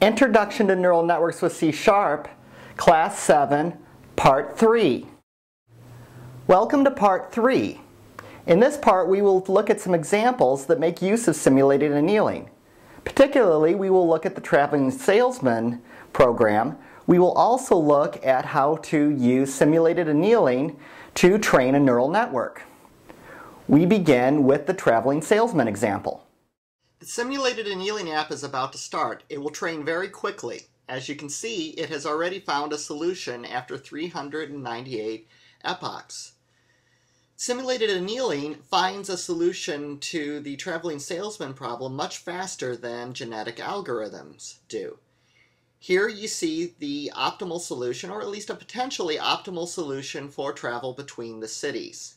Introduction to Neural Networks with C Sharp, Class 7, Part 3. Welcome to Part 3. In this part we will look at some examples that make use of simulated annealing. Particularly we will look at the traveling salesman program. We will also look at how to use simulated annealing to train a neural network. We begin with the traveling salesman example. The simulated annealing app is about to start. It will train very quickly. As you can see, it has already found a solution after 398 epochs. Simulated annealing finds a solution to the traveling salesman problem much faster than genetic algorithms do. Here you see the optimal solution, or at least a potentially optimal solution for travel between the cities.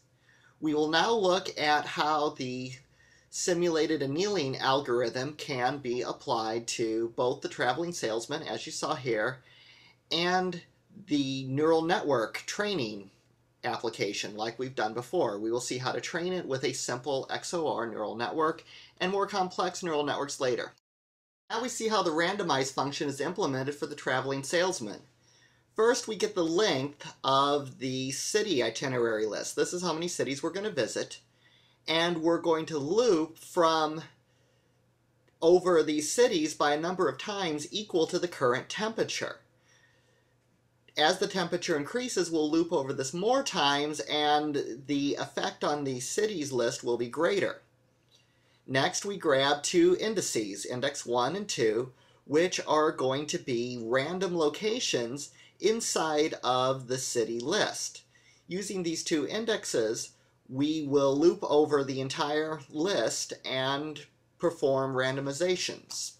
We will now look at how the simulated annealing algorithm can be applied to both the traveling salesman, as you saw here, and the neural network training application like we've done before. We will see how to train it with a simple XOR neural network and more complex neural networks later. Now we see how the randomize function is implemented for the traveling salesman. First, we get the length of the city itinerary list. This is how many cities we're going to visit and we're going to loop from over these cities by a number of times equal to the current temperature. As the temperature increases, we'll loop over this more times and the effect on the cities list will be greater. Next, we grab two indices, index 1 and 2, which are going to be random locations inside of the city list. Using these two indexes, we will loop over the entire list and perform randomizations.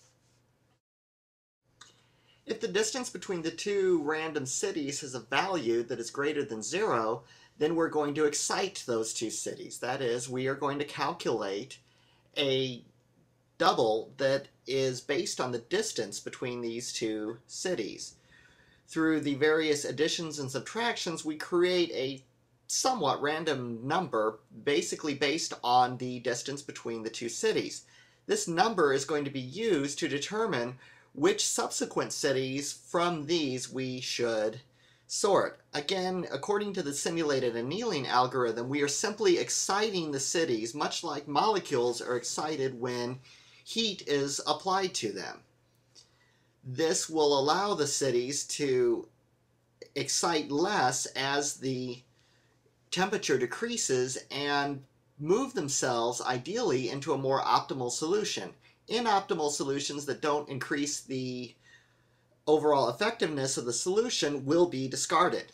If the distance between the two random cities has a value that is greater than zero, then we're going to excite those two cities. That is, we are going to calculate a double that is based on the distance between these two cities. Through the various additions and subtractions, we create a somewhat random number, basically based on the distance between the two cities. This number is going to be used to determine which subsequent cities from these we should sort. Again, according to the simulated annealing algorithm, we are simply exciting the cities, much like molecules are excited when heat is applied to them. This will allow the cities to excite less as the temperature decreases and move themselves ideally into a more optimal solution. Inoptimal solutions that don't increase the overall effectiveness of the solution will be discarded.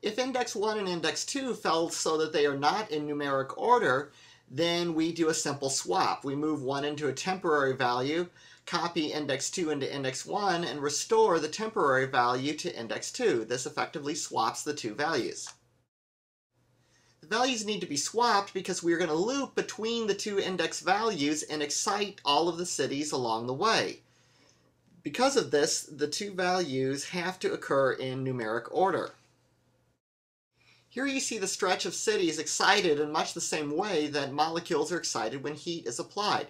If index 1 and index 2 fell so that they are not in numeric order, then we do a simple swap. We move 1 into a temporary value, copy index 2 into index 1, and restore the temporary value to index 2. This effectively swaps the two values. Values need to be swapped because we're going to loop between the two index values and excite all of the cities along the way. Because of this, the two values have to occur in numeric order. Here you see the stretch of cities excited in much the same way that molecules are excited when heat is applied.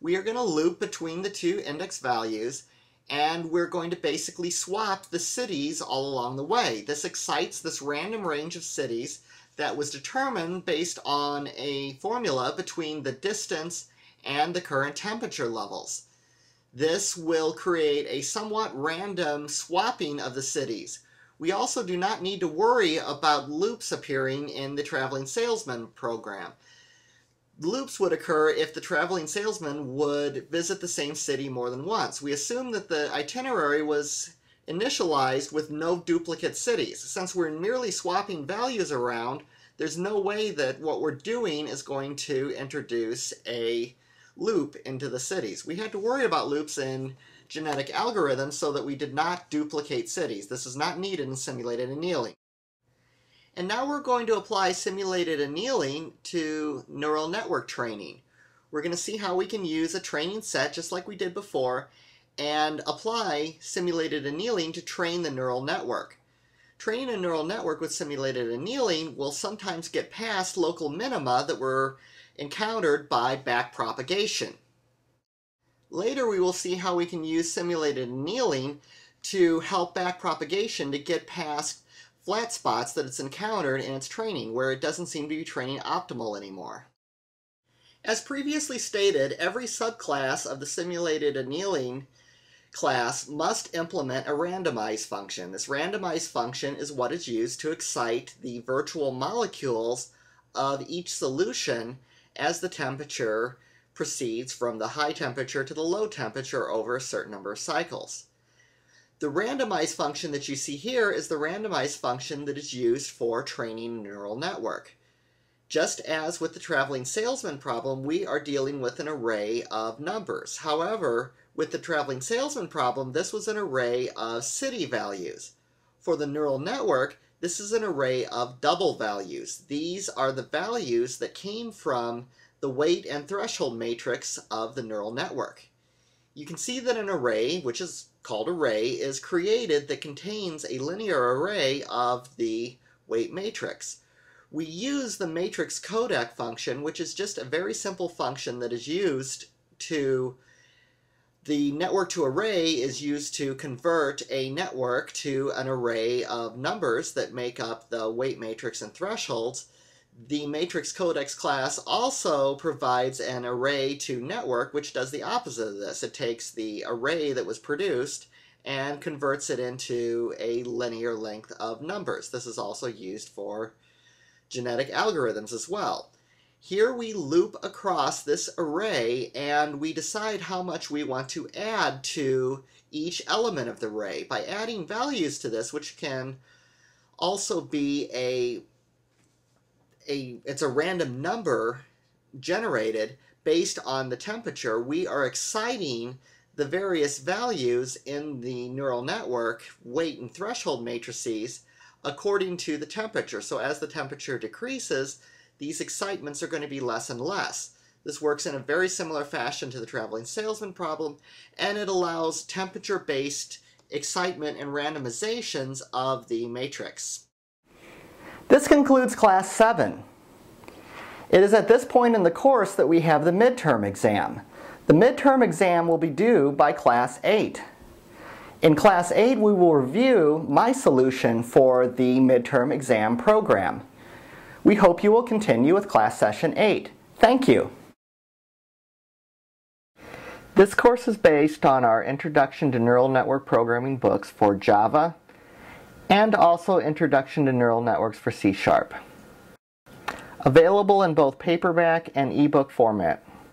We are going to loop between the two index values and we're going to basically swap the cities all along the way. This excites this random range of cities that was determined based on a formula between the distance and the current temperature levels. This will create a somewhat random swapping of the cities. We also do not need to worry about loops appearing in the traveling salesman program. Loops would occur if the traveling salesman would visit the same city more than once. We assume that the itinerary was initialized with no duplicate cities. Since we're merely swapping values around, there's no way that what we're doing is going to introduce a loop into the cities. We had to worry about loops in genetic algorithms so that we did not duplicate cities. This is not needed in simulated annealing. And now we're going to apply simulated annealing to neural network training. We're going to see how we can use a training set just like we did before and apply simulated annealing to train the neural network. Training a neural network with simulated annealing will sometimes get past local minima that were encountered by backpropagation. Later we will see how we can use simulated annealing to help back propagation to get past flat spots that it's encountered in its training, where it doesn't seem to be training optimal anymore. As previously stated, every subclass of the simulated annealing class must implement a randomize function. This randomize function is what is used to excite the virtual molecules of each solution as the temperature proceeds from the high temperature to the low temperature over a certain number of cycles. The randomize function that you see here is the randomize function that is used for training a neural network. Just as with the traveling salesman problem, we are dealing with an array of numbers. However, with the traveling salesman problem, this was an array of city values. For the neural network, this is an array of double values. These are the values that came from the weight and threshold matrix of the neural network. You can see that an array, which is called array, is created that contains a linear array of the weight matrix we use the matrix codec function, which is just a very simple function that is used to the network to array is used to convert a network to an array of numbers that make up the weight matrix and thresholds. The matrix codec class also provides an array to network, which does the opposite of this. It takes the array that was produced and converts it into a linear length of numbers. This is also used for genetic algorithms as well. Here we loop across this array and we decide how much we want to add to each element of the array by adding values to this, which can also be a, a it's a random number generated based on the temperature. We are exciting the various values in the neural network, weight and threshold matrices, according to the temperature. So as the temperature decreases, these excitements are going to be less and less. This works in a very similar fashion to the traveling salesman problem, and it allows temperature-based excitement and randomizations of the matrix. This concludes class 7. It is at this point in the course that we have the midterm exam. The midterm exam will be due by class 8. In Class 8, we will review my solution for the midterm exam program. We hope you will continue with Class Session 8. Thank you. This course is based on our Introduction to Neural Network Programming books for Java and also Introduction to Neural Networks for C Sharp. Available in both paperback and ebook format.